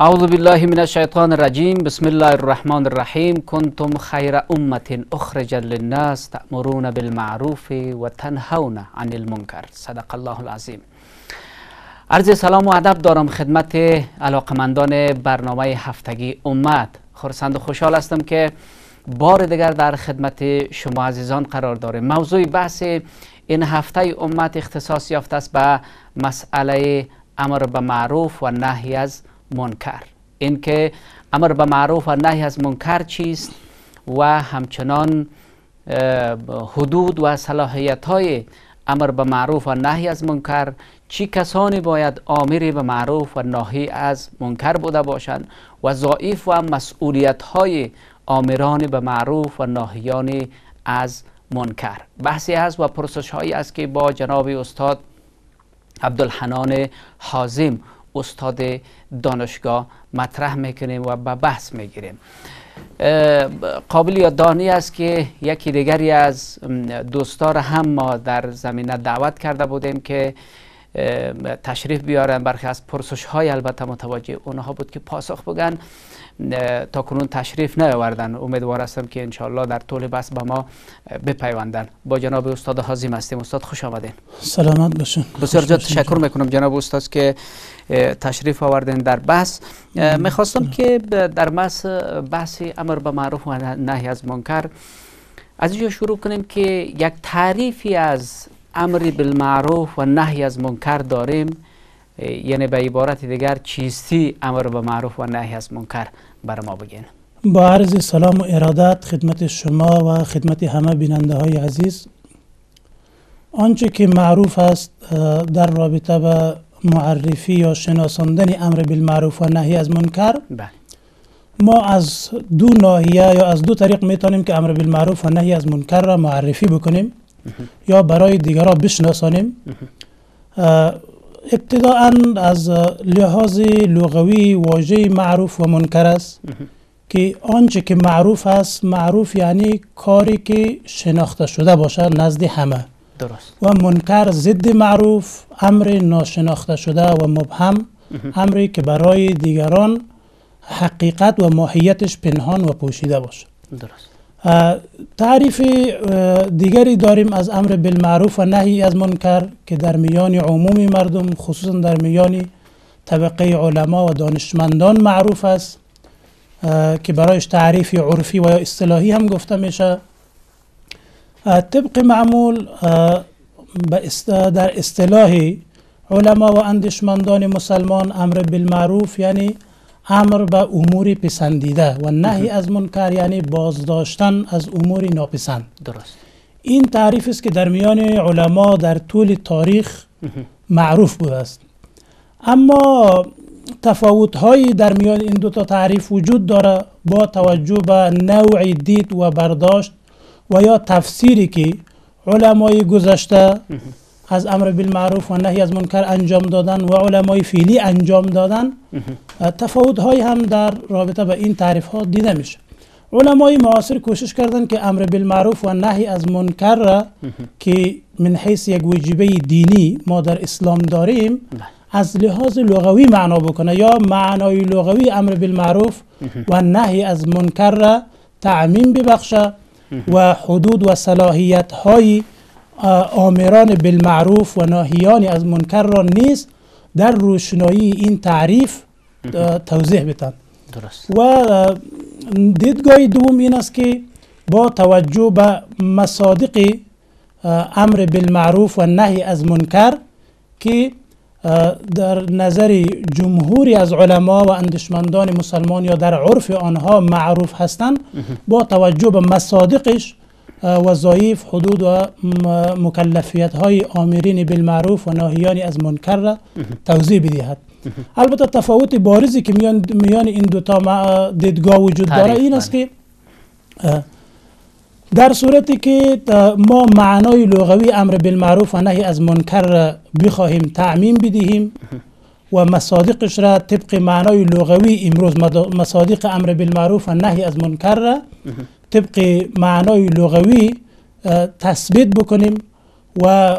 اعوذ بالله من الشیطان الرجیم بسم الله الرحمن الرحیم کنتم خیر امت اخرج للناس تأمرون بالمعروف و تنهون عن المنکر صدق الله العظیم عرض سلام و ادب دارم خدمت علاقمندان برنامه هفتگی امت خرسند و خوشحال هستم که بار دیگر در خدمت شما عزیزان قرار داریم موضوع بحث این هفته امت اختصاص یافته است به مسئله امر به معروف و نهی از منکر. اینکه امر به معروف و نهی از منکر چیست و همچنان حدود و صلاحیت های امر به معروف و نهی از منکر چی کسانی باید آمری به معروف و ناهی از منکر بوده باشند و ضعیف و مسئولیت های آمران به معروف و ناهیان از منکر. بحثی هست و پرسش هایی است که با جناب استاد عبدالحنان حازم استاد دانشگاه مطرح می‌کنیم و به بحث می‌گیریم. قابل یاددانی است که یکی دیگری از دوستان هم ما در زمینه دعوت کرده بودیم که تشریف بیارن. برخی از پرسش های البته متوجه اونها بود که پاسخ بگن. تا کنون تشریف نیاوردن. امیدوار هستم که انشالله در طول بس به ما بپیوندن. با جناب استاد حازم هستیم. استاد خوش آمدین. سلامت باشین. بسیار جد تشکر می‌کنم جناب استاد که تشریف آوردین در بحث. می‌خواستم که در بحث بحث امر به معروف و نهی از منکر از اینجا شروع کنیم که یک تعریفی از امر بالمعروف و نهی از منکر داریم. یعنی به عبارت دیگر چیستی امر به معروف و نهی از منکر بر ما بگین. با عرض سلام و ارادت خدمت شما و خدمت همه بیننده های عزیز آنچه که معروف است در رابطه به معرفی یا شناساندن امر بالمعروف و نهی از منکر بله. ما از دو ناحیه یا از دو طریق می‌تونیم که امر بالمعروف و نهی از منکر را معرفی بکنیم. یا برای دیگران بشناسانیم. ابتداعا از لحاظ لغوی واژه معروف و منکر است که آنچه که معروف است معروف یعنی کاری که شناخته شده باشد نزد همه. درست. و منکر ضد معروف امر ناشناخته شده و مبهم امری که برای دیگران حقیقت و ماهیتش پنهان و پوشیده باشد. درست. تعریف دیگری داریم از امر بالمعروف و نهی از منکر که در میان عمومی مردم خصوصا در میان طبقه علما و دانشمندان معروف است که برایش تعریف عرفی و یا اصطلاحی هم گفته میشه. طبق معمول در اصطلاح علما و اندیشمندان مسلمان امر بالمعروف یعنی امر به امور پسندیده و نهی از منکر یعنی بازداشتن از امور ناپسند. درست. این تعریف است که در میان علما در طول تاریخ معروف بوده است. اما تفاوت هایی در میان این دو تا تعریف وجود داره با توجه به نوع دید و برداشت و یا تفسیری که علمای گذشته از امر بالمعروف و نهی از منکر انجام دادن و علمای فعلی انجام دادن تفاوت های هم در رابطه به این تعریف ها دیده میشه. علمای معاصر کوشش کردن که امر بالمعروف و نهی از منکر را که من حیث یک وجیبه دینی ما در اسلام داریم از لحاظ لغوی معنا بکنه یا معنای لغوی امر بالمعروف و نهی از منکر را تعمیم ببخشه و حدود و صلاحیت های آمران بالمعروف و ناهیان از منکر را نیز در روشنایی این تعریف توضیح بدن درست. و دیدگاه دوم این است که با توجه به مصادق امر بالمعروف و نهی از منکر که در نظر جمهوری از علما و اندیشمندان مسلمان یا در عرف آنها معروف هستند با توجه به مصادقش وظایف حدود و مکلفیت های آمرین بالمعروف و ناهیان از منکر را توضیح بدهد. البته تفاوت بارزی که میان, میان این دو تا دیدگاه وجود داره این است که در صورتی که ما معنای لغوی امر بالمعروف و نهی از منکر را بخواهیم تعمیم بدهیم و مصادقش را طبق معنای لغوی امروز مصادق امر بالمعروف و نهی از منکر را طبق معنای لغوی تثبیت بکنیم و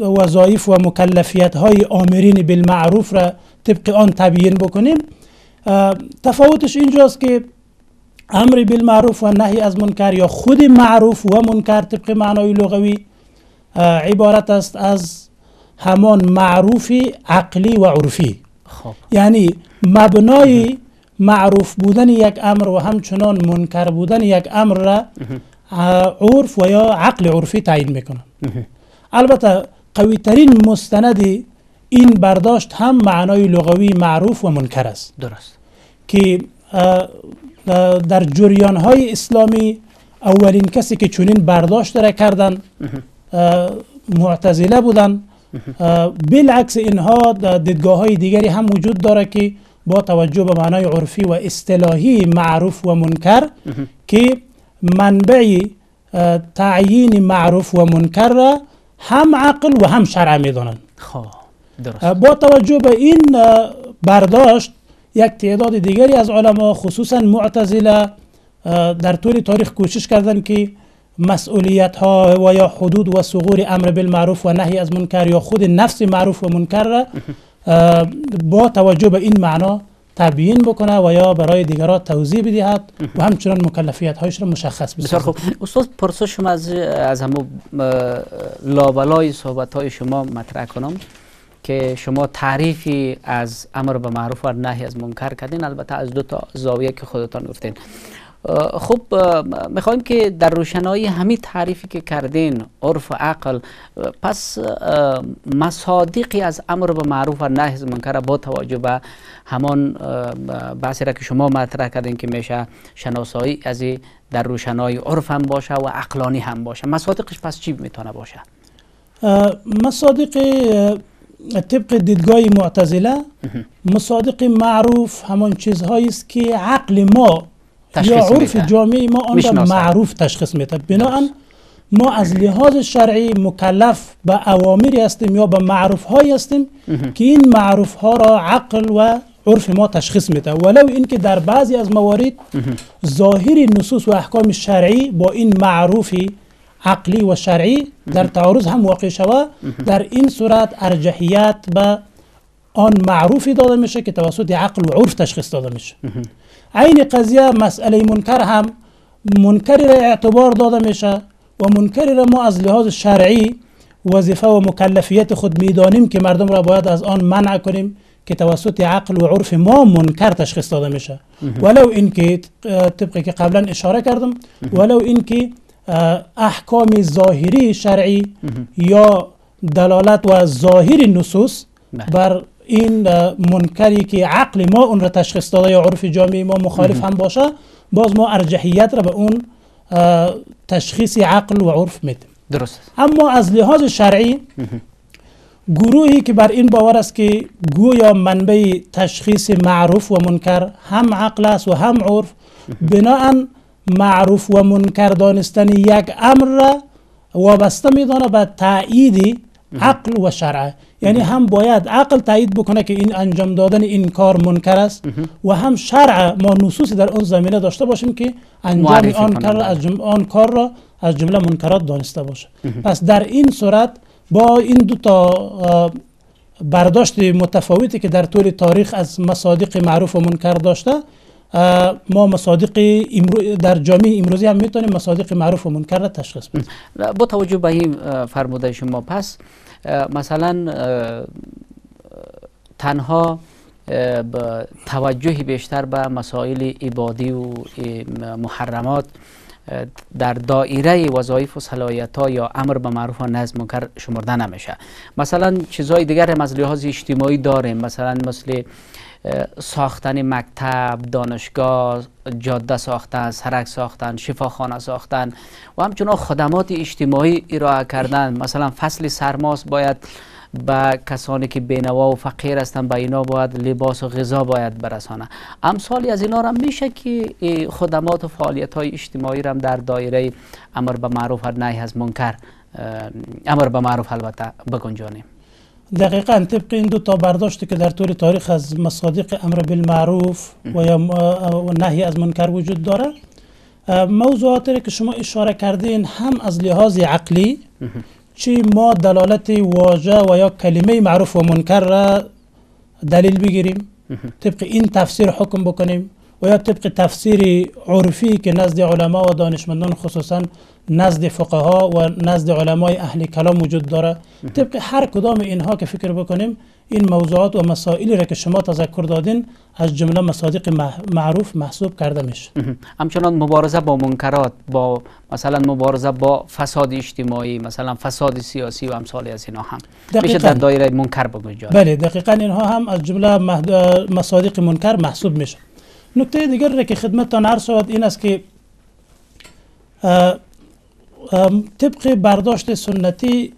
وظایف و, و مکلفیت های آمرین بالمعروف را طبق آن تبیین بکنیم تفاوتش اینجاست که امر بالمعروف و نهی از منکر یا خود معروف و منکر طبق معنای لغوی عبارت است از همان معروف عقلی و عرفی خب. یعنی مبنای معروف بودن یک امر و همچنان منکر بودن یک امر را عرف و یا عقل عرفی تعیین می‌کنن البته قوی ترین مستند این برداشت هم معنای لغوی معروف و منکر است. درست. که در جریان های اسلامی اولین کسی که چنین برداشت را کردن معتزله بودن. بالعکس اینها دیدگاه های دیگری هم وجود داره که با توجه به معنای عرفی و اصطلاحی معروف و منکر که منبع تعیین معروف و منکر را هم عقل و هم شرع می‌دانند. خب با توجه به این برداشت یک تعداد دیگری از علما خصوصا معتزله در طول تاریخ کوشش کردند که مسئولیت ها و یا حدود و صغور امر بالمعروف و نهی از منکر یا خود نفس معروف و منکر را با توجه به این معنا تبیین بکنه و یا برای دیگران توضیح بدهد و همچنان مکلفیت هایش را مشخص بسازد. بسیار خوب. استاد پرسش از از همو لابلای صحبت های شما مطرح کنم که شما تعریفی از امر به معروف و نهی از منکر کردین. البته از دو تا زاویه که خودتان گفتین. خب می‌خوایم که در روشنایی همین تعریفی که کردین عرف و عقل پس مصادیقی از امر به معروف و نهی از منکر با توجه به همان بحثی را که شما مطرح کردین که میشه شناسایی از در روشنایی عرف هم باشه و عقلانی هم باشه. مصادیقش پس چی می‌تونه باشه؟ مصادیق طبق دیدگاه معتزله مصادق معروف همان چیزهایی است که عقل ما یا عرف جامعه ما آن را معروف تشخیص میده. بناهن ما از لحاظ شرعی مکلف به اوامری هستیم یا به معروف هایی هستیم که این معروف ها را عقل و عرف ما تشخیص میده. ولو اینکه در بعضی از موارد ظاهر نصوص و احکام شرعی با این معروفی عقلی و شرعی در تعارض هم واقع شود در این صورت ارجحیت به آن معروفی داده میشه که توسط عقل و عرف تشخیص داده میشه. عین قضیه مسئله منکر هم منکری را اعتبار داده میشه و منکری را ما از لحاظ شرعی وظیفه و مکلفیت خود می‌دانیم که مردم را باید از آن منع کنیم که توسط عقل و عرف ما منکر تشخیص داده میشه. ولو اینکه طبقی که قبلا اشاره کردم ولو اینکه احکام ظاهری شرعی یا دلالت و ظاهر نصوص بله. بر این منکری که عقل ما اون را تشخیص داده یا عرف جامعه ما مخالف هم باشه باز ما ارجحیت را به اون تشخیص عقل و عرف میدیم. درست. اما از لحاظ شرعی گروهی که بر این باور است که گویا منبع تشخیص معروف و منکر هم عقل است و هم عرف بناهن معروف و منکر دانستن یک امر را وابسته میدانه به تایید عقل و شرع. یعنی هم باید عقل تایید بکنه که این انجام دادن این کار منکر است و هم شرع ما نصوصی در اون زمینه داشته باشیم که انجام آن کار, از آن کار را از جمله منکرات دانسته باشه. پس در این صورت با این دو تا برداشت متفاوتی که در طول تاریخ از مصادیق معروف و منکر داشته ما مصادیق در جامعه امروزی هم می‌تونیم مصادیق معروف و منکر را تشخیص بدیم. با توجه به این فرموده شما پس مثلا تنها توجهی بیشتر به مسائل عبادی و محرمات در دایره وظایف و صلاحیت ها یا امر به معروف و نهی منکر شمرده نمیشه. مثلا چیزهای دیگر هم از لحاظ اجتماعی داریم مثلا مثل ساختن مکتب دانشگاه جاده ساختن سرک ساختن شفاخانه ساختن و همچنان خدمات اجتماعی ارائه کردن. مثلا فصل سرماس باید به کسانی که بینوا و فقیر هستند به اینا باید لباس و غذا باید برسانه. امثالی از اینا هم میشه که خدمات و فعالیت های اجتماعی را در دایره امر به معروف و نهی از منکر امر به معروف البته بگنجانیم. دقیقا طبق این دو تا برداشتی که در طور تاریخ از مصادیق امر بالمعروف و یا نهی از منکر وجود داره. موضوعاتی که شما اشاره کردین هم از لحاظ عقلی چی ما دلالت واژه و یا کلمه معروف و منکر را دلیل بگیریم طبق این تفسیر حکم بکنیم و یا طبق تفسیر عرفی که نزد علما و دانشمندان خصوصا نزد فقها و نزد علمای اهل کلام وجود داره. طبق هر کدام اینها که فکر بکنیم این موضوعات و مسائلی را که شما تذکر دادین از جمله مصادیق معروف محسوب کرده میشه. همچنان مبارزه با منکرات با مثلا مبارزه با فساد اجتماعی مثلا فساد سیاسی و امثال از اینها هم. میشه در دایره منکر بگنجاند بله دقیقا اینها هم از جمله مصادیق منکر محسوب میشه. نکته دیگر را که خدمتتان عرض شود این است که طبق برداشت سنتی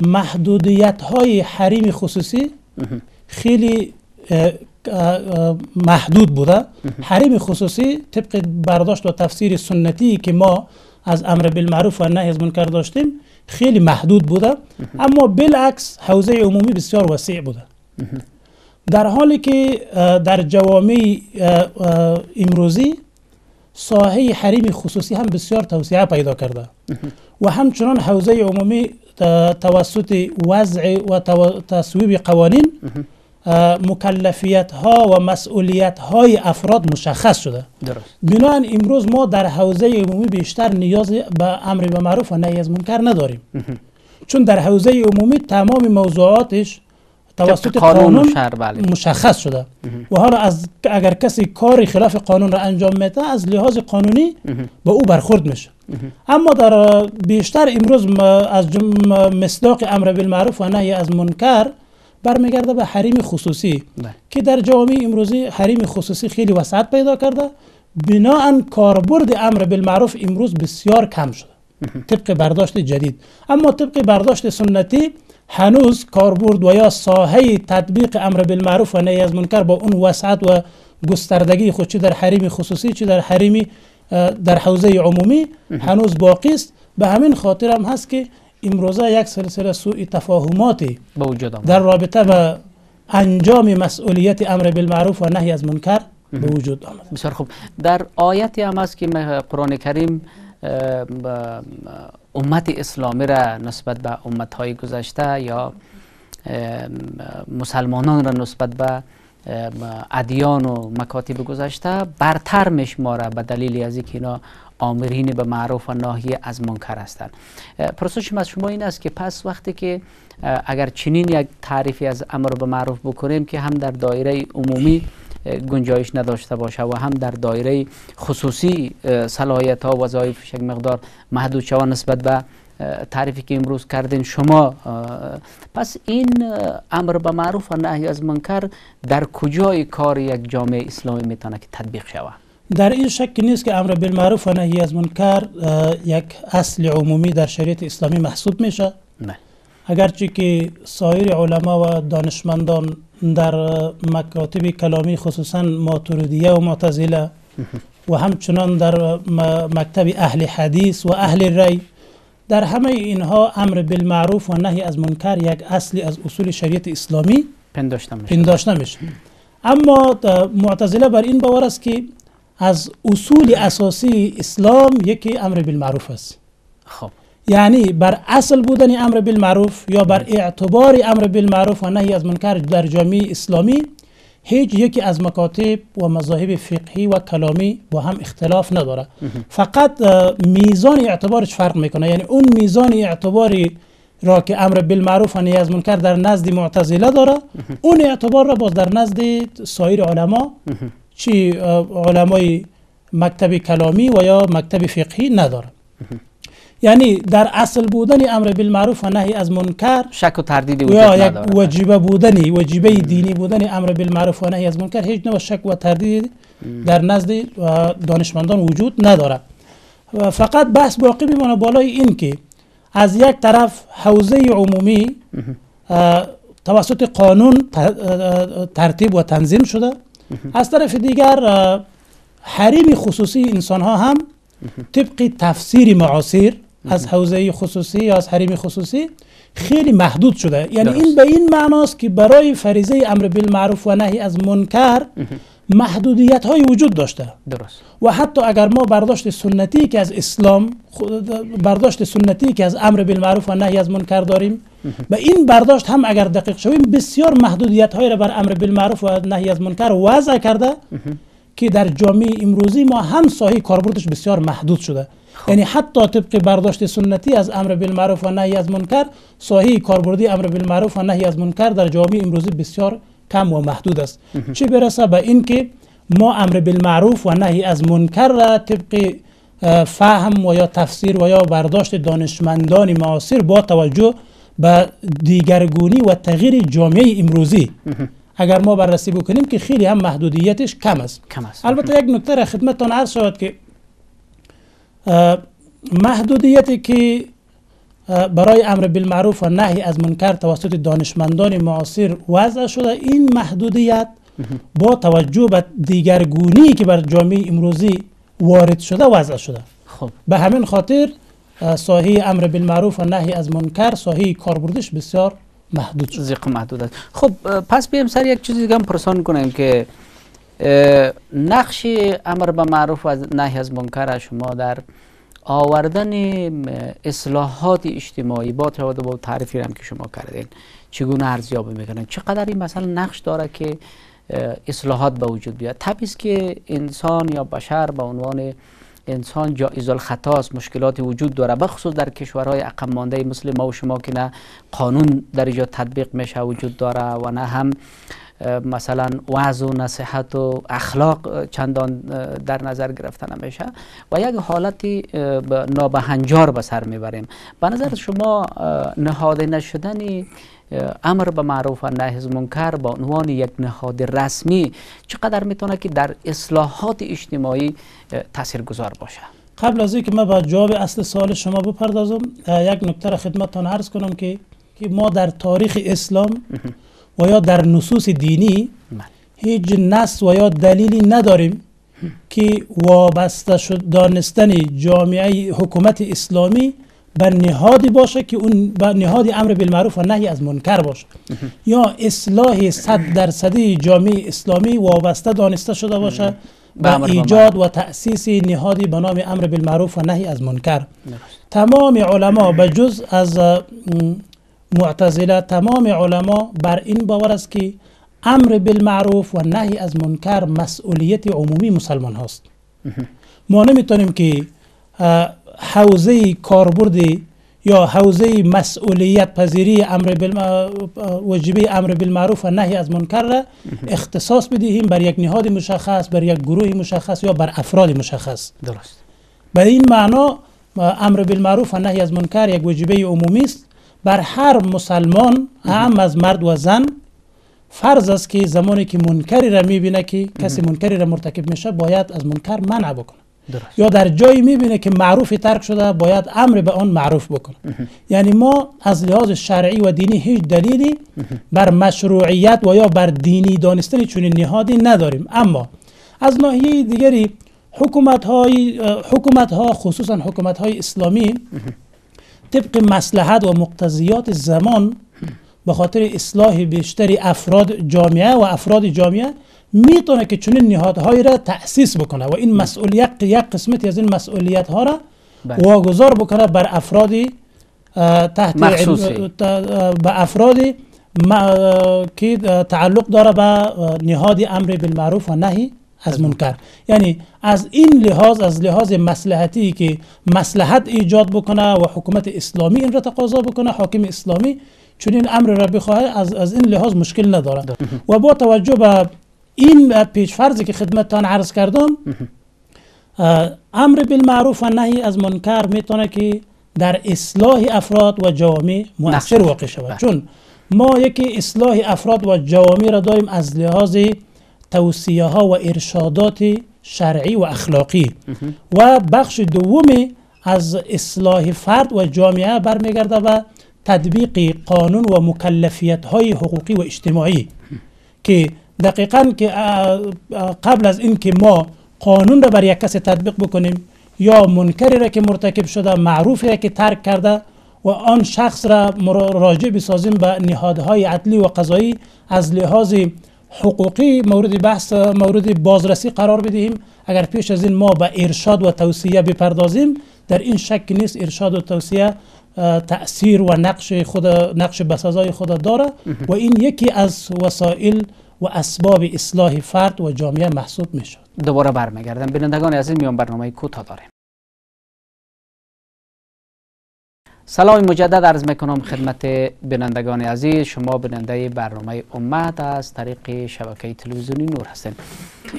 محدودیت های حریم خصوصی خیلی محدود بوده. حریم خصوصی طبق برداشت و تفسیر سنتی که ما از امر بالمعروف و نهی از منکر داشتیم خیلی محدود بوده. اما بالعکس حوزه عمومی بسیار وسیع بوده. در حالی که در جوامع امروزی ساحه حریم خصوصی هم بسیار توسعه پیدا کرده. و همچنان حوزه عمومی توسط وضع و تصویب قوانین مکلفیت ها و مسئولیت های افراد مشخص شده. بنابراین امروز ما در حوزه عمومی بیشتر نیاز به امر به معروف و نهی از منکر نداریم. چون در حوزه عمومی تمام موضوعاتش توسط قانون. مشخص شده. و حالا از اگر کسی کاری خلاف قانون را انجام میده از لحاظ قانونی به او برخورد میشه. اما در بیشتر امروز از مصداق امر بالمعروف و نهی از منکر برمیگرده به حریم خصوصی بله. که در جامعه امروزی حریم خصوصی خیلی وسعت پیدا کرده. بناهن کاربرد امر بالمعروف امروز بسیار کم شده. طبق برداشت جدید. اما طبق برداشت سنتی هنوز کاربرد و یا ساحه تطبیق امر بالمعروف و نهی از منکر با اون وسعت و گستردگی خود چه در حریم خصوصی چه در حریم در حوزه عمومی هنوز باقی است. به همین خاطر هم هست که امروزه یک سلسله سوء تفاهماتی در رابطه به انجام مسئولیت امر بالمعروف و نهی از منکر به وجود آمده بسیار خوب. در آیتی هم هست که قرآن کریم امت اسلامی را نسبت به امت های گذشته یا مسلمانان را نسبت به ادیان و مکاتب گذشته برتر میشماره به دلیل از اینکه اینا آمرین به معروف و ناهی از منکر هستند. پرسشم از شما این است که پس وقتی که اگر چنین یک تعریفی از امر به معروف بکنیم که هم در دایره عمومی گنجایش نداشته باشه و هم در دایره خصوصی صلاحیت ها و وظایف یک مقدار محدود شوه نسبت به تعریفی که امروز کردین. شما پس این امر به معروف و نهی از منکر در کجای کار یک جامعه اسلامی می‌تونه که تطبیق شود در این شک نیست که امر بالمعروف و نهی از منکر یک اصل عمومی در شریعت اسلامی محسوب میشه. نه. اگرچه که سایر علما و دانشمندان در مکاتب کلامی خصوصا ماتوریدیه و معتزله. و همچنان در مکتب اهل حدیث و اهل ری. در همه اینها امر بالمعروف و نهی از منکر یک اصلی از اصول شریعت اسلامی پنداشته میشه اما معتزله بر این باور است که از اصول اساسی اسلام یکی امر بالمعروف است. خب. یعنی بر اصل بودن امر بالمعروف یا بر اعتبار امر بالمعروف و نهی از منکر در جامعه اسلامی هیچ یکی از مکاتب و مذاهب فقهی و کلامی با هم اختلاف نداره. فقط میزان اعتبارش فرق می‌کنه. یعنی اون میزان اعتباری را که امر بالمعروف و نهی از منکر در نزد معتزله داره اون اعتبار را باز در نزد سایر علما چی علمای مکتب کلامی و یا مکتب فقهی نداره. یعنی در اصل بودن امر بالمعروف و نهی از منکر شک و تردیدی وجود یا یک وجیبه بودنی وجیبه دینی بودن امر بالمعروف و نهی از منکر هیچ نوع شک و تردید در نزد دانشمندان وجود نداره فقط بحث باقی میمونه بالای این که از یک طرف حوزه عمومی توسط قانون ترتیب و تنظیم شده. از طرف دیگر حریم خصوصی انسان ها هم طبق تفسیر معاصر از حوزه خصوصی یا از حریم خصوصی خیلی محدود شده. یعنی این به این معناست که برای فریضه امر بالمعروف و نهی از منکر محدودیت های وجود داشته. درست. و حتی اگر ما برداشت سنتی که از اسلام برداشت سنتی که از امر بالمعروف و نهی از منکر داریم و این برداشت هم اگر دقیق شویم بسیار محدودیت های را بر امر بالمعروف و نهی از منکر وضع کرده که در جامعه امروزی ما هم ساحه کاربردش بسیار محدود شده. یعنی حتی طبق برداشت سنتی از امر بالمعروف و نهی از منکر ساحه کاربردی امر بالمعروف و نهی از منکر در جامعه امروزی بسیار کم و محدود است. چه برسه به اینکه ما امر بالمعروف و نهی از منکر را طبق فهم و یا تفسیر و یا برداشت دانشمندان معاصر با توجه به دیگرگونی و تغییر جامعه امروزی. اگر ما بررسی بکنیم که خیلی هم محدودیتش کم است, کم است. البته یک نکته را خدمتتان عرض شود که محدودیتی که برای امر بالمعروف و نهی از منکر توسط دانشمندان معاصر وضع شده این محدودیت با توجه به دیگرگونی که بر جامعه امروزی وارد شده وضع شده. خب. به همین خاطر ساحه امر بالمعروف و نهی از منکر ساحه کاربردش بسیار محدود شده. محدود است. خب پس بیام سر یک چیزی دیگه هم پرسان کنیم که نقش امر به معروف و نهی از منکر شما در آوردن اصلاحات اجتماعی. با توجه به تعریفی هم که شما کردین چگونه ارزیابی می‌کنن؟ چقدر این مثلا نقش داره که اصلاحات به وجود بیاد؟ طبیعی که انسان یا بشر به عنوان انسان جایز الخطا است مشکلاتی وجود داره بخصوص در کشورهای عقب مانده مثل ما و شما که نه قانون در اینجا تطبیق میشه وجود داره و نه هم مثلا وعظ و نصیحت و اخلاق چندان در نظر گرفته نمیشه و یک حالتی نابهنجار به سر می‌بریم. به نظر شما نهاده نشدن امر به معروف و نهی از منکر با عنوان یک نهاد رسمی چقدر می‌تونه که در اصلاحات اجتماعی تاثیرگذار باشه؟ قبل از اینکه من با جواب اصل سوال شما بپردازم یک نکته را خدمتتان عرض کنم که ما در تاریخ اسلام و یا در نصوص دینی بله. هیچ نص و یا دلیلی نداریم که وابسته شد دانستن جامعه حکومت اسلامی بر نهادی باشه که اون بر نهاد امر بالمعروف و نهی از منکر باشه. یا اصلاح صد درصدی جامعه اسلامی وابسته دانسته شده باشه به ایجاد و تأسیس نهادی به نام امر بالمعروف و نهی از منکر. تمام علما به جز از معتزله تمام علما بر این باور است که امر بالمعروف و نهی از منکر مسئولیت عمومی مسلمان هاست. ما نمی‌تونیم که حوزه کاربرد یا حوزه مسئولیت پذیری امر وجبه امر بالمعروف و نهی از منکر را اختصاص بدهیم بر یک نهاد مشخص بر یک گروه مشخص یا بر افراد مشخص. درست. به این معنا امر بالمعروف و نهی از منکر یک وجبه عمومی است. بر هر مسلمان هم از مرد و زن فرض است که زمانی که منکری را می‌بینه که کسی منکری را مرتکب میشه باید از منکر منع بکنه. یا در جایی می‌بینه که معروف ترک شده باید امر به آن معروف بکنه. یعنی ما از لحاظ شرعی و دینی هیچ دلیلی بر مشروعیت و یا بر دینی دانستن چنین نهادی نداریم. اما از ناحیه دیگری حکومت های حکومت ها خصوصا حکومت های اسلامی طبق مسلحت و مقتضیات زمان به خاطر اصلاح بیشتری افراد جامعه و افراد جامعه می‌تونه که چنین نهادهایی را تأسیس بکنه و این مسئولیت یک قسمتی از این مسئولیت ها را بله. واگذار بکنه بر افرادی تحت به افرادی که تعلق داره به نهاد امر بالمعروف و نهی از منکر. یعنی از این لحاظ از لحاظ مسلحتی که مسلحت ایجاد بکنه و حکومت اسلامی این را تقاضا بکنه حاکم اسلامی چون این امر را بخواه از, از این لحاظ مشکل نداره و با توجه به این پیش فرضی که خدمتتان عرض کردم امر بالمعروف و نهی از منکر می‌تونه که در اصلاح افراد و جوامع مؤثر واقع شود. بله. چون ما یکی اصلاح افراد و جوامع را داریم از لحاظ توصیه ها و ارشادات شرعی و اخلاقی. و بخش دومی از اصلاح فرد و جامعه برمیگرده و تطبیق قانون و مکلفیت های حقوقی و اجتماعی. که دقیقا که قبل از اینکه ما قانون را بر یک کس تطبیق بکنیم یا منکری را که مرتکب شده معروفی را که ترک کرده و آن شخص را راجع بسازیم به نهادهای عدلی و قضایی از لحاظ حقوقی مورد بحث مورد بازرسی قرار بدهیم. اگر پیش از این ما به ارشاد و توصیه بپردازیم در این شک نیست ارشاد و توصیه تأثیر و نقش خود نقش بسازای خود داره و این یکی از وسایل و اسباب اصلاح فرد و جامعه محسوب می شود دوباره برمیگردم. بینندگان عزیز میان برنامه کوتاه داریم. سلام مجدد عرض می‌کنم خدمت بینندگان عزیز. شما بیننده برنامه امت از طریق شبکه تلویزیونی نور هستین.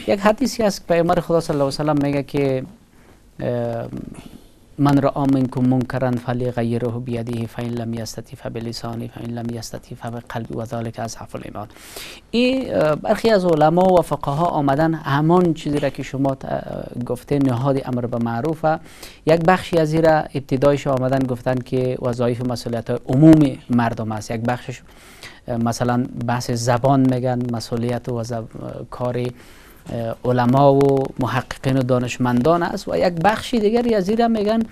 یک حدیثی است پیامبر خدا صلی الله علیه و سلم میگه که من را منکم منکرا فلیغیره بیده فین لم یستطیع فبلسانه فین لم یستطیع فبقلبی و ذلك اضعف الایمان. این برخی از علما و فقها آمدن همان چیزی را که شما گفته نهاد امر به معروف یک بخشی از این را ابتدایش آمدن گفتن که وظایف مسئولیت عموم مردم است. یک بخشش مثلا بحث زبان میگن مسئولیت و کار علما و محققین و دانشمندان است و یک بخشی دیگری از میگن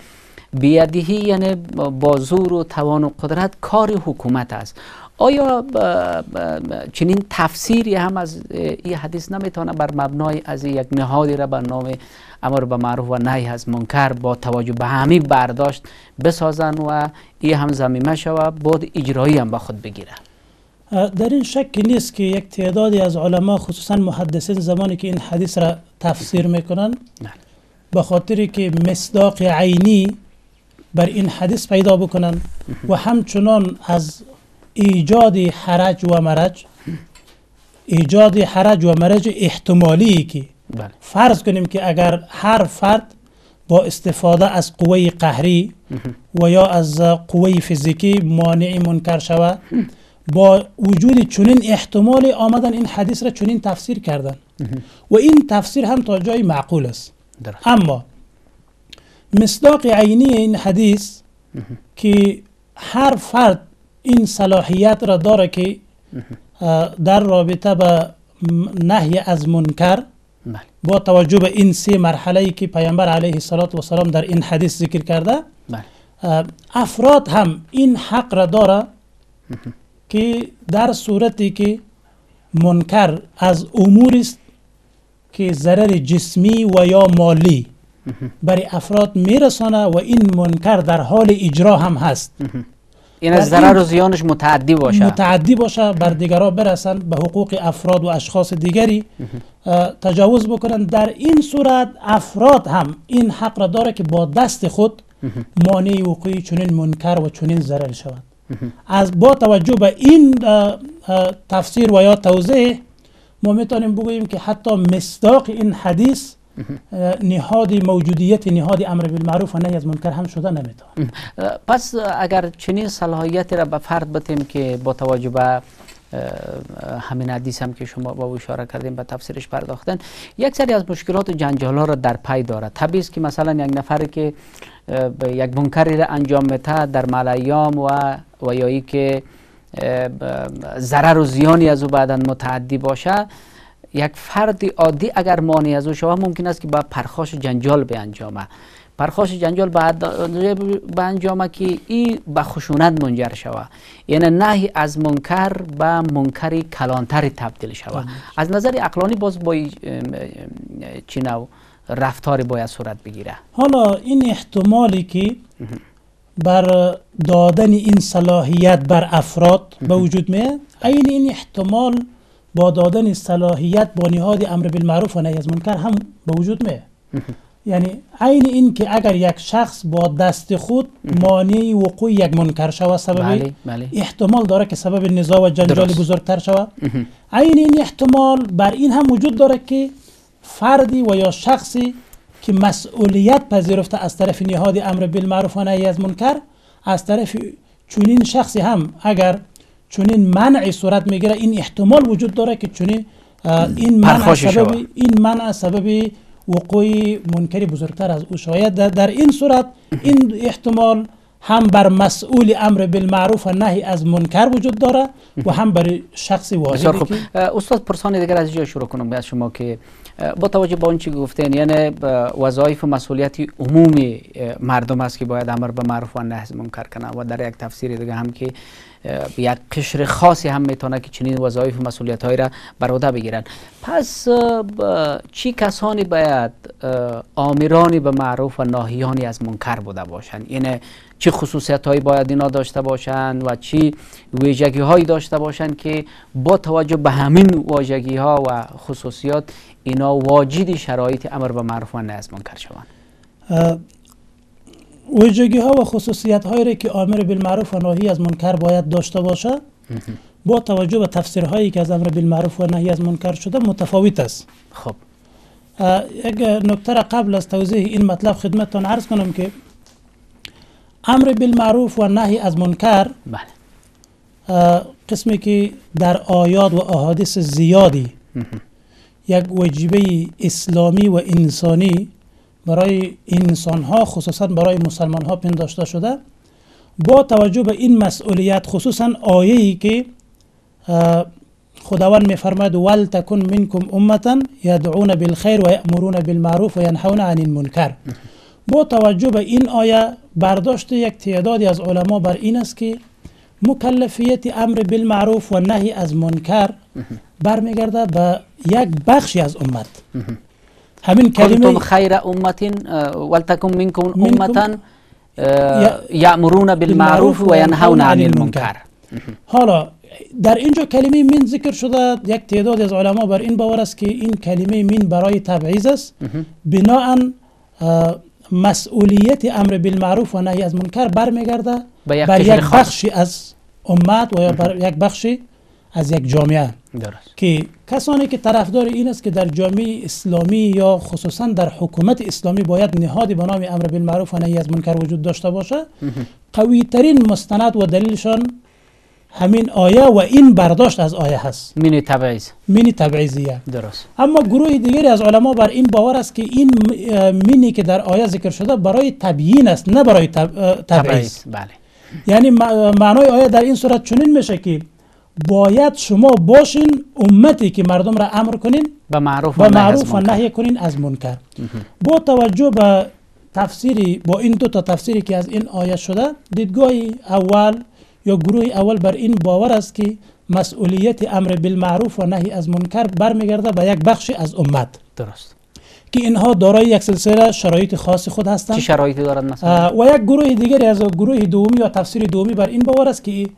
بیادیهی یعنی با زور و توان و قدرت کار حکومت است. آیا چنین تفسیری هم از این حدیث نمی‌تونه بر مبنای از یک نهادی را به نام امر به معروف و نهی از منکر با توجه به همین برداشت بسازن و این هم زمینه شود بود اجرایی هم به خود بگیره در این شک نیست که یک تعدادی از علما خصوصا محدثین زمانی که این حدیث را تفسیر می‌کنن به خاطر که مصداق عینی بر این حدیث پیدا بکنن و همچنان از ایجاد حرج و مرج ایجاد حرج و مرج احتمالی که بله. فرض کنیم که اگر هر فرد با استفاده از قوه قهری و یا از قوه فیزیکی مانع منکر شود با وجود چنین احتمال آمدن این حدیث را چنین تفسیر کردن و این تفسیر هم تا جای معقول است اما مصداق عینی این حدیث که هر فرد این صلاحیت را داره که در رابطه به نهی از منکر بله. با توجه به این سه مرحله که پیامبر علیه السلام در این حدیث ذکر کرده بله. افراد هم این حق را داره که در صورتی که منکر از امور است که ضرر جسمی و یا مالی برای افراد میرسانه و این منکر در حال اجرا هم هست. این از ضرر و زیانش متعدی باشه. متعدی باشه بر دیگران برسن به حقوق افراد و اشخاص دیگری. تجاوز بکنن. در این صورت افراد هم این حق را داره که با دست خود مانع وقوع چنین منکر و چنین ضرر شود. از با توجه به این تفسیر و یا توضیح ما می‌تونیم بگوییم که حتی مصداق این حدیث نهاد موجودیت نهاد امر بالمعروف و نهی از منکر هم شده نمی‌تونه. پس اگر چنین صلاحیتی را به فرد بتیم که با توجه به همین حدیث هم که شما با اشاره کردیم به تفسیرش پرداختن یک سری از مشکلات و جنجال ها را در پی دارد. طبیعی که مثلا یک نفر که یک منکری را انجام میته در ملایام و و یا که ضرر و زیانی از او بعدا متعدی باشه یک فرد عادی اگر مانع از او شود ممکن است که با پرخاش جنجال به انجامه. پرخاش جنجال به انجامه که این به خشونت منجر شود یعنی نهی از منکر به منکری کلانتری تبدیل شود از نظر اقلانی باز با چی نو رفتاری باید صورت بگیره. حالا این احتمالی که بر دادن این صلاحیت بر افراد به وجود میاد؟ این این احتمال با دادن صلاحیت با نهاد امر بالمعروف و نهی از منکر هم به وجود میاد. یعنی عین این که اگر یک شخص با دست خود مانع وقوع یک منکر شود سبب بله، بله. احتمال داره که سبب نزاع و جنجال بزرگتر شود. عین این احتمال بر این هم وجود داره که فردی و یا شخصی که مسئولیت پذیرفته از طرف نهاد امر بالمعروف و نهی از منکر از طرف چنین شخصی هم اگر چنین منع صورت می‌گیره این احتمال وجود داره که چنین این منع سبب این منع سبب وقوع منکری بزرگتر از او شاید. در این صورت این احتمال هم بر مسئول امر بالمعروف و نهی از منکر وجود داره و هم بر شخص واحدی که استاد پرسان دیگر از اینجا شروع کنم. از شما که با توجه به چی گفتین یعنی وظایف و مسئولیتی عمومی مردم است که باید امر به معروف و نهی از منکر کنه و در یک تفسیر دیگه هم که یک قشر خاصی هم می‌تونه که چنین وظایف و مسئولیت های را بر عهده بگیرن پس چی کسانی باید اه، آمرانی به معروف و ناهیانی از منکر بوده باشند؟ یعنی چه خصوصیت هایی باید اینا داشته باشند و چی ویژگی هایی داشته باشند که با توجه به همین ویژگی ها و خصوصیات اینا واجد شرایط امر به معروف و نهی از منکر شوند. ویژگی ها و خصوصیت هایی را که آمر بالمعروف و ناهی از منکر باید داشته باشه با توجه به تفسیرهایی که از امر بالمعروف و نهی از منکر شده متفاوت است. خب. یک نکته قبل از توضیح این مطلب خدمتتان عرض کنم که امر بالمعروف و نهی از منکر بله. قسمی که در آیات و احادیث زیادی یک وجیبه اسلامی و انسانی برای انسان ها خصوصا برای مسلمان ها پنداشته شده. با توجه به این مسئولیت خصوصا آیه ای که خداوند میفرماید ولتکن منکم امتا یدعون بالخیر و یأمرون بالمعروف و ینهون عن المنکر. با توجه به این آیه برداشت یک تعدادی از علما بر این است که مکلفیت امر بالمعروف و نهی از منکر برمیگرده به یک بخشی از امت. همین کلمه خیر امت ولتکن منکم امتا اه، یأمرون بالمعروف و ینهون عن المنکر. حالا در اینجا کلمه من ذکر شده یک تعداد از علما بر این باور است که این کلمه من برای تبعیض است. بناهن اه، مسئولیت امر بالمعروف و نهی از منکر برمیگرده به یک بر یک خاص. بخشی از امت و یا بر یک بخشی از یک جامعه. درست. که کسانی که طرفدار این است که در جامعه اسلامی یا خصوصا در حکومت اسلامی باید نهادی به نام امر بالمعروف و نهی از منکر وجود داشته باشه قوی ترین مستند و دلیلشان همین آیه و این برداشت از آیه هست. من تبعیض. مینی تبعیضیه. درست. اما گروه دیگری از علما بر این باور است که این مینی که در آیه ذکر شده برای تبیین است نه برای تب- تبعیض. بله. یعنی مع- معنای آیه در این صورت چنین میشه که باید شما باشین امتی که مردم را امر کنین به معروف و معروف و. نهی کنین از منکر. با توجه به تفسیری با این دو تا تفسیری که از این آیه شده دیدگاه اول یا گروه اول بر این باور است که مسئولیت امر بالمعروف و نهی از منکر برمیگرده به یک بخشی از امت. درست. که اینها دارای یک سلسله شرایط خاص خود هستند. چه شرایطی دارد مثلا؟ و یک گروه دیگری از گروه دومی یا تفسیر دومی بر این باور است که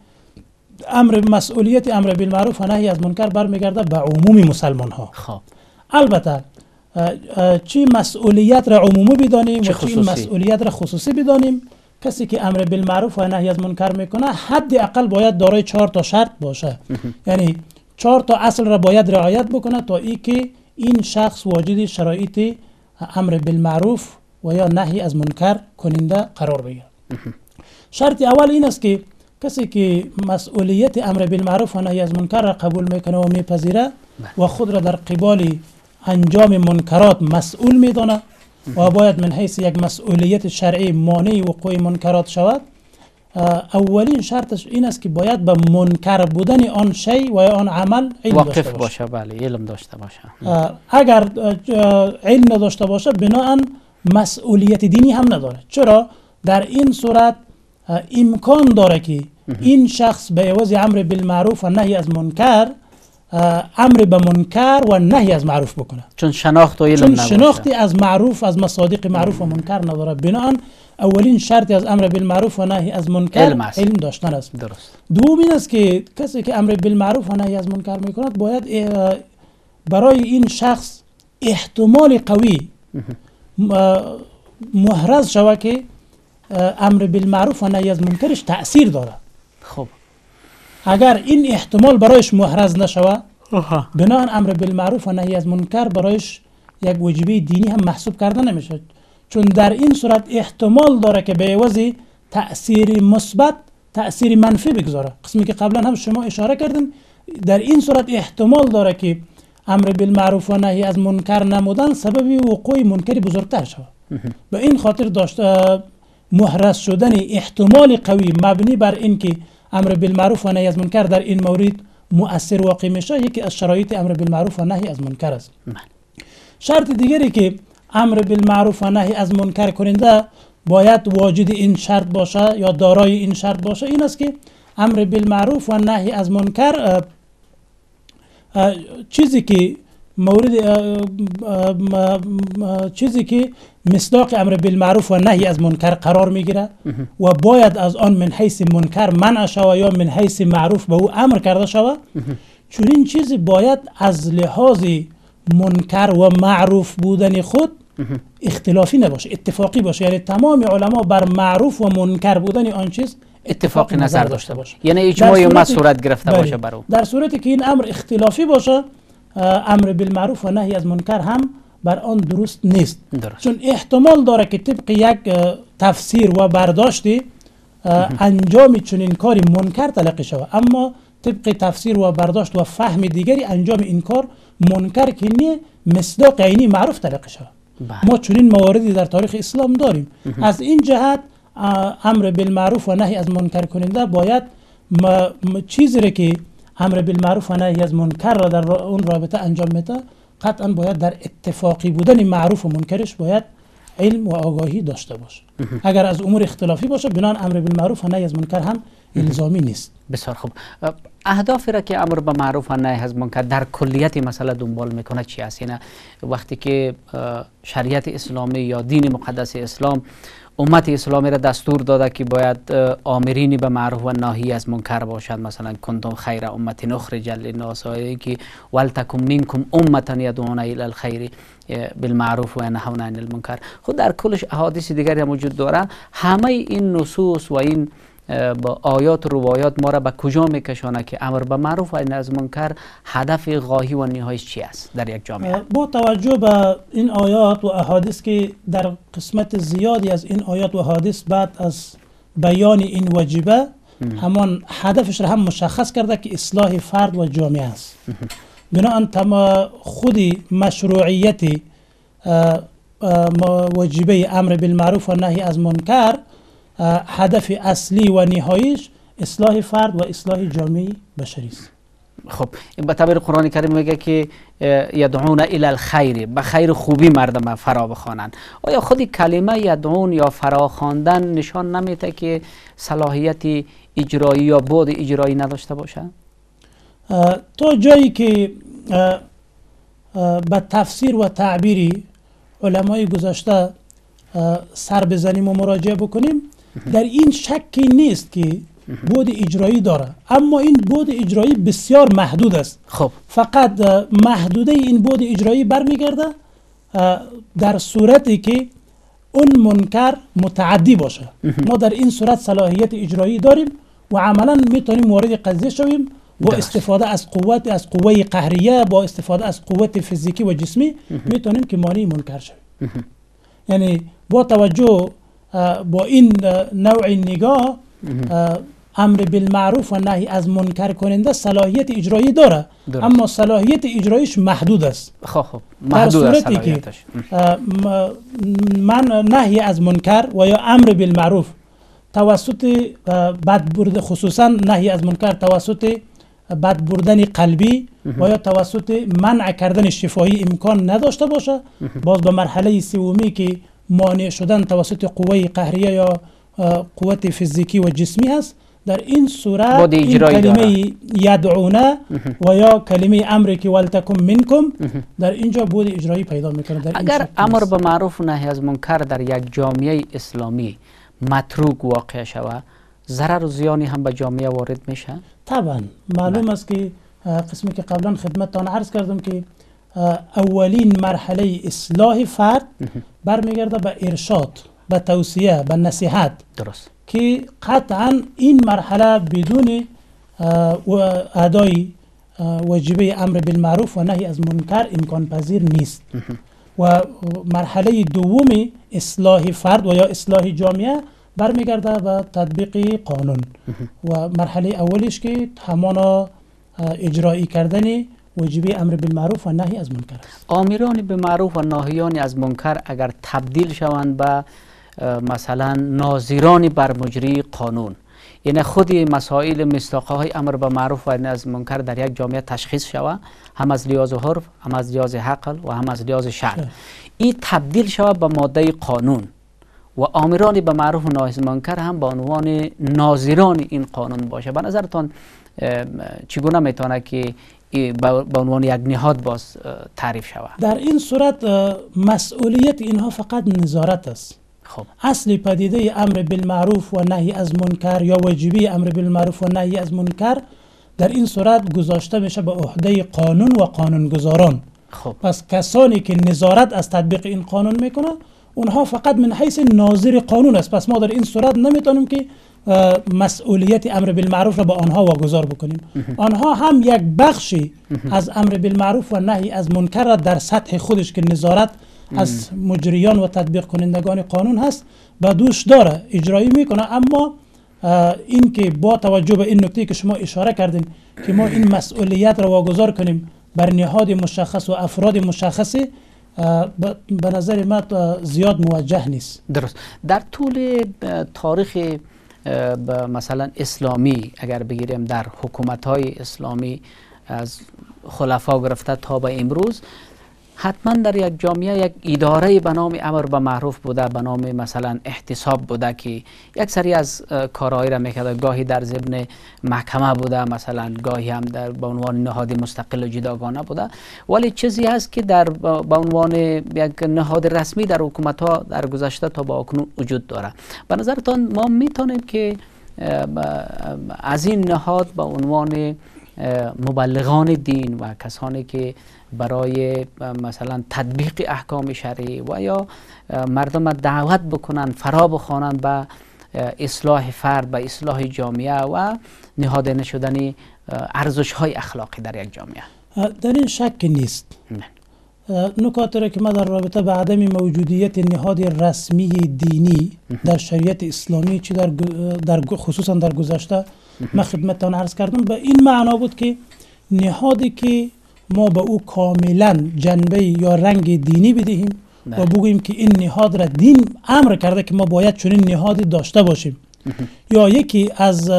امر مسئولیت امر بالمعروف و نهی از منکر برمیگرده به عموم مسلمان ها خب. البته چی مسئولیت را عمومی بدانیم و چی؟ مسئولیت را خصوصی بدانیم؟ کسی که امر بالمعروف و نهی از منکر می‌کنه حد اقل باید دارای چهار تا شرط باشه. یعنی چهار تا اصل را باید رعایت بکنه تا ای که این شخص واجد شرایط امر بالمعروف و یا نهی از منکر کننده قرار بگیرد شرط اول این است که کسی که مسئولیت امر بالمعروف و نهی از منکر را قبول می‌کنه و میپذیره و خود را در قبال انجام منکرات مسئول میدانه و باید من حیث یک مسئولیت شرعی مانع وقوع منکرات شود اولین شرطش این است که باید به منکر بودن آن شی و یا آن عمل علم داشته واقف باشه. باشه بله علم داشته باشه. اگر علم نداشته باشه بناهن مسئولیت دینی هم نداره. چرا؟ در این صورت امکان داره که این شخص به عوض امر بالمعروف و نهی از منکر أمر به منکر و نهی از معروف بکنه. چون شناخت و علم چون شناختی از معروف از مصادیق معروف و منکر نداره. بناهن اولین شرطی از أمر بالمعروف و نهی از منکر علم است. علم داشتن است. درست. دوم این است که کسی که أمر بالمعروف و نهی از منکر میکند باید آه، برای این شخص احتمال قوی م- محرز شود که آه، أمر بالمعروف و نهی از منکرش تأثیر داره. خب. اگر این احتمال برایش محرز نشود آها. بناهن امر بالمعروف و نهی از منکر برایش یک وجیبه دینی هم محسوب کرده نمیشه چون در این صورت احتمال داره که به عوض تأثیر مثبت تأثیر منفی بگذاره. قسمی که قبلا هم شما اشاره کردین در این صورت احتمال داره که امر بالمعروف و نهی از منکر نمودن سبب وقوع منکری بزرگتر شود. به این خاطر داشت اه، محرز شدن احتمال قوی مبنی بر اینکه امر بالمعروف و نهی از منکر. در این مورد مؤثر واقع میشه. یکی از شرایط امر بالمعروف و نهی از منکر است. بله. شرط دیگری که امر بالمعروف و نهی از منکر کننده باید واجد این شرط باشه یا دارای این شرط باشه این است که امر بالمعروف و نهی از منکر چیزی که مورد چیزی که مصداق امر بالمعروف و نهی از منکر قرار می‌گیره و باید از آن من حیث منکر منع شود یا من حیث معروف به او امر کرده شود چون این چیزی باید از لحاظ منکر و معروف بودن خود اختلافی نباشه اتفاقی باشه. یعنی تمام علما بر معروف و منکر بودن آن چیز اتفاقی نظر داشته باشه. یعنی اجماع ما صورت گرفته باشه برو در صورتی که این امر اختلافی باشه امر بالمعروف و نهی از منکر هم بر آن درست نیست. درست. چون احتمال داره که طبق یک تفسیر و برداشتی انجام چنین کاری منکر تلقی شود. اما طبق تفسیر و برداشت و فهم دیگری انجام این کار منکر که نی مصداق عینی معروف تلقی شود. بله. ما چنین مواردی در تاریخ اسلام داریم. از این جهت امر بالمعروف و نهی از منکر کننده باید چیزی را که امر بالمعروف و نهی از منکر را در اون رابطه انجام میده. قطعا باید در اتفاقی بودن معروف و منکرش باید علم و آگاهی داشته باشه. اگر از امور اختلافی باشه بنان امر بالمعروف و نهی از منکر هم الزامی نیست. بسیار خوب. اهدافی را که امر به معروف و نهی از منکر در کلیت مسئله دنبال می‌کنه چی است؟ یعنی وقتی که شریعت اسلامی یا دین مقدس اسلام امت اسلامی را دستور داده که باید آمرینی به معروف و ناهی از منکر باشند. مثلا کنتم خیر امت نخرج للناس که ولتکم منکم امتا یدعون الی الخیر بالمعروف و ینهون عن المنکر. خود در کلش احادیث دیگری هم وجود داره همه این نصوص و این با آیات و روایات ما را به کجا میکشانه که امر به معروف و نهی از منکر هدف غاهی و نهاییش چی است در یک جامعه؟ با توجه به این آیات و احادیث که در قسمت زیادی از این آیات و احادیث بعد از بیان این واجبه همان هدفش را هم مشخص کرده که اصلاح فرد و جامعه است. بنابراین تما خودی مشروعیت واجبه امر بالمعروف و نهی از منکر هدف اصلی و نهاییش اصلاح فرد و اصلاح جامعه بشری است. خب این به تعبیر قرآن کریم میگه که یدعون الی الخیر به خیر خوبی مردم فرا بخوانند. آیا خودی کلمه یدعون یا فرا خواندن نشان نمیده که صلاحیت اجرایی یا بود اجرایی نداشته باشه؟ تا جایی که به تفسیر و تعبیری علمای گذاشته سر بزنیم و مراجعه بکنیم در این شکی نیست که بود اجرایی داره. اما این بود اجرایی بسیار محدود است. خب. فقط محدوده این بود اجرایی برمیگرده در صورتی که اون منکر متعدی باشه. ما در این صورت صلاحیت اجرایی داریم و عملا می‌تونیم وارد قضیه شویم با استفاده از قوت از قوه قهریه با استفاده از قوت فیزیکی و جسمی می‌تونیم که مانع منکر شویم. یعنی با توجه با این نوع نگاه امر بالمعروف و نهی از منکر کننده صلاحیت اجرایی داره. اما صلاحیت اجرایش محدود است. خب خب. محدود که من نهی از منکر و یا امر بالمعروف توسط بد برد خصوصا نهی از منکر توسط بد بردن قلبی و یا توسط منع کردن شفاهی امکان نداشته باشه. باز به مرحله سومی که مانع شدن توسط قوه قهریه یا قوت فیزیکی و جسمی هست. در این صورت این کلمه یدعونه و یا کلمه امر که ولتکم منکم در اینجا بود اجرایی پیدا می‌کنه. در اگر امر به معروف و نهی از منکر در یک جامعه اسلامی متروک واقع شود ضرر و زیانی هم به جامعه وارد میشه؟ طبعا. معلوم است که قسمی که قبلا خدمتتان عرض کردم که اولین مرحله اصلاح فرد برمیگرده به ارشاد به توصیه به نصیحت. درست. که قطعا این مرحله بدون ادای واجبه امر بالمعروف و نهی از منکر امکان پذیر نیست و مرحله دوم اصلاح فرد و یا اصلاح جامعه برمیگرده به تطبیق قانون. و مرحله اولیش که همانا اجرایی کردن واجبه امر بالمعروف و نهی از منکر است. آمیران به معروف و ناهیان از منکر اگر تبدیل شوند به مثلا ناظران بر مجری قانون. یعنی خودی مسائل مستاقه های امر به معروف و از منکر در یک جامعه تشخیص شود هم از لیاز حرف هم از لیاز حقل و هم از لیاز شرع این تبدیل شود به ماده قانون و آمران به معروف و نهی از منکر هم به عنوان ناظران این قانون باشه. به نظرتان چگونه می‌تونه که به عنوان یک نهاد باز تعریف شود. در این صورت مسئولیت اینها فقط نظارت است. خب. اصل پدیده امر بالمعروف و نهی از منکر یا واجبی امر بالمعروف و نهی از منکر در این صورت گذاشته میشه به عهده قانون و قانونگذاران. خب. پس کسانی که نظارت از تطبیق این قانون می‌کنن اونها فقط من حیث ناظر قانون است. پس ما در این صورت نمی‌تونیم که مسئولیت امر بالمعروف را به آنها واگذار بکنیم. آنها هم یک بخشی از امر بالمعروف و نهی از منکر را در سطح خودش که نظارت از مجریان و تطبیق کنندگان قانون هست به دوش داره اجرایی می‌کنه. اما این که با توجه به این نکته که شما اشاره کردین که ما این مسئولیت را واگذار کنیم بر نهاد مشخص و افراد مشخصی به نظر من زیاد موجه نیست. درست. در طول تاریخ مثلا اسلامی اگر بگیریم در حکومت های اسلامی از خلفا گرفته تا به امروز حتما در یک جامعه یک اداره به نام امر به معروف بوده به نام مثلا احتساب بوده که یک سری از کارهایی را می‌کرده گاهی در ضمن محکمه بوده مثلا گاهی هم در به عنوان نهادی مستقل و جداگانه بوده. ولی چیزی هست که در به عنوان یک نهاد رسمی در حکومت ها در گذشته تا به اکنون وجود داره. به نظرتان ما می‌تونیم که از این نهاد به عنوان مبلغان دین و کسانی که برای مثلا تطبیق احکام شرعی و یا مردم را دعوت بکنن فرا بخوانند به اصلاح فرد به اصلاح جامعه و نهاده نشدن ارزش های اخلاقی در یک جامعه. در این شک نیست. نه. نکاتی را که ما در رابطه به عدم موجودیت نهاد رسمی دینی در شریعت اسلامی چی در, در خصوصا در گذشته من خدمتتان عرض کردم. به این معنا بود که نهادی که ما به او کاملا جنبه یا رنگ دینی بدهیم و. بگوییم که این نهاد را دین امر کرده که ما باید چنین نهادی داشته باشیم. یا یکی از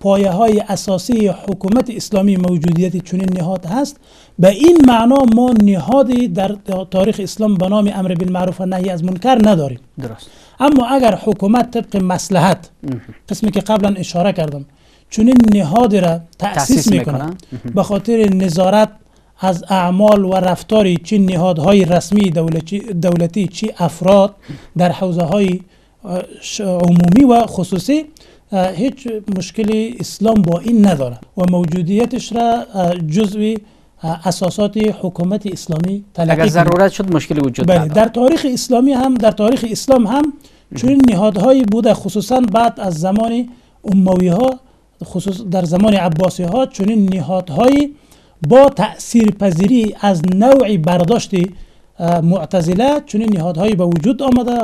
پایه های اساسی حکومت اسلامی موجودیت چنین نهاد هست. به این معنا ما نهادی در تاریخ اسلام به نام امر بالمعروف و نهی از منکر نداریم. درست. اما اگر حکومت طبق مسلحت قسمی که قبلا اشاره کردم چنین نهادی را تأسیس. می‌کنن به خاطر نظارت از اعمال و رفتاری چی نهادهای رسمی دولتی, چی افراد در حوزه های عمومی و خصوصی هیچ مشکلی اسلام با این نداره و موجودیتش را جزوی اساسات حکومت اسلامی تلقی اگر. ضرورت شد مشکلی وجود بله در تاریخ اسلامی هم در تاریخ اسلام هم چنین نهادهایی بوده خصوصا بعد از زمان اموی ها خصوص در زمان عباسی ها چنین نهادهایی با تأثیر پذیری از نوع برداشت معتزله چنین نهادهایی به وجود آمده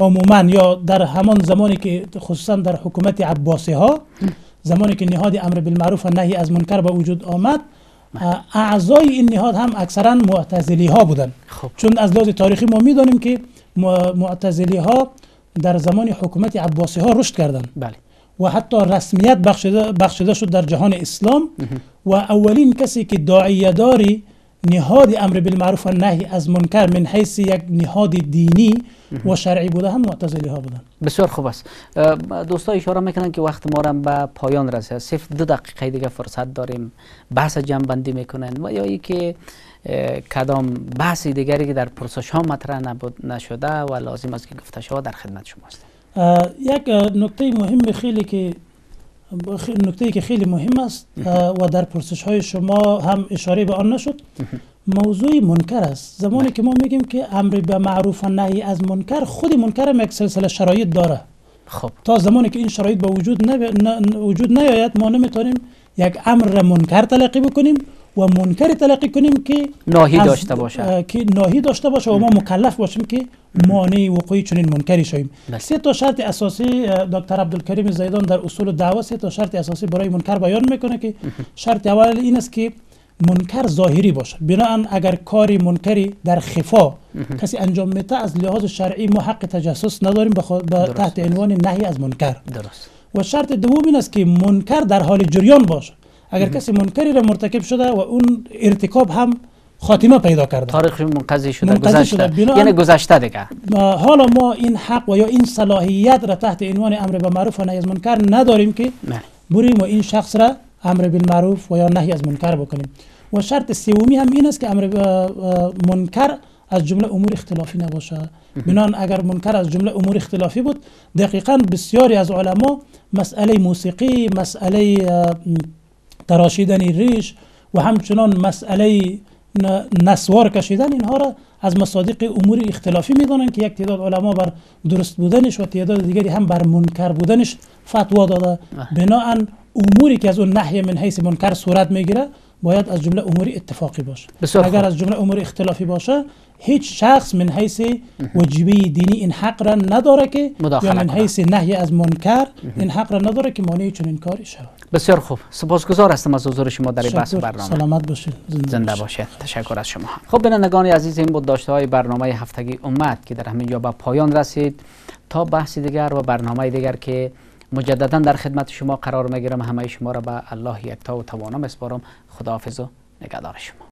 عموما یا در همان زمانی که خصوصا در حکومت عباسی ها زمانی که نهاد امر بالمعروف و نهی از منکر به وجود آمد اعضای این نهاد هم اکثرا معتزلی ها بودن خب. چون از لحاظ تاریخی ما می‌دانیم که معتزلی ها در زمان حکومت عباسی ها رشد کردند. بله. و حتی رسمیت بخشیده, بخشیده شد در جهان اسلام. و اولین کسی که داعیه داری نهاد امر بالمعروف و نهی از منکر من حیث یک نهاد دینی و شرعی بوده هم معتزلی ها بودن. بسیار خوب است. اه، دوستان اشاره می‌کنن که وقت ما را به پایان رسید. صرف دو دقیقه دیگه فرصت داریم. بحث جمع بندی می‌کنن و یا ای که اه، کدام بحث دیگری که در پرسش ها مطرح نبود نشده و لازم است که گفته شود در خدمت شما هستیم. اه، یک نکته مهم خیلی که نکته که خیلی مهم است و در پرسش های شما هم اشاره به آن نشد. موضوع منکر است. زمانی که ما میگیم که امر به معروف و نهی از منکر خود منکر هم یک سلسله شرایط داره. خب. تا زمانی که این شرایط به وجود, نب... ن... وجود نیاید ما نمی‌تونیم یک امر منکر تلقی بکنیم و منکری تلقی کنیم که ناهی داشته باشه. که ناهی داشته باشه و ما مکلف باشیم که مانع وقوع چنین منکری شویم. بله. سه تا شرط اساسی دکتر عبدالکریم زیدان در اصول دعوه سه تا شرط اساسی برای منکر بیان می‌کنه که شرط اول این است که منکر ظاهری باشه. بناهن اگر کاری منکری در خفا کسی انجام میده از لحاظ شرعی ما حق تجسس نداریم به تحت عنوان نهی از منکر. درست. و شرط دوم این است که منکر در حال جریان باشه. اگر کسی منکری را مرتکب شده و اون ارتکاب هم خاتمه پیدا کرده. تاریخ منقضی شده منقضی گذشته. شده. یعنی گذشته دیگه. ما- حالا ما این حق و یا این صلاحیت را تحت عنوان امر به معروف و نهی از منکر نداریم که بله. بریم و این شخص را امر بالمعروف و یا نهی از منکر بکنیم. و شرط سومی هم این است که امر به منکر از جمله امور اختلافی نباشه. بنان اگر منکر از جمله امور اختلافی بود دقیقا بسیاری از علما مسئله موسیقی مسئله تراشیدن ریش و همچنان مسئله نسوار کشیدن اینها را از مصادیق امور اختلافی می‌دانند که یک تعداد علما بر درست بودنش و تعداد دیگری هم بر منکر بودنش فتوا داده. بناهن اموری که از اون نحی من حیث منکر صورت می‌گیره باید از جمله امور اتفاقی باشه. اگر. از جمله امور اختلافی باشه هیچ شخص من حیث وجیبه دینی این حق را نداره که یا من. حیث نهی از منکر این حق را نداره که مانع چنین کاری شود. بسیار خوب. سپاسگزار هستم از حضور شما در این بحث. برنامه. سلامت باشید زنده باشید تشکر از شما. خب بینندگان عزیز این بود داشته های برنامه هفتگی امت که در همین جا به پایان رسید. تا بحث دیگر و برنامه دیگر که مجددا در خدمت شما قرار می‌گیرم. همه شما را به الله یکتا و توانا مسپارم خداحافظ و نگهدار شما.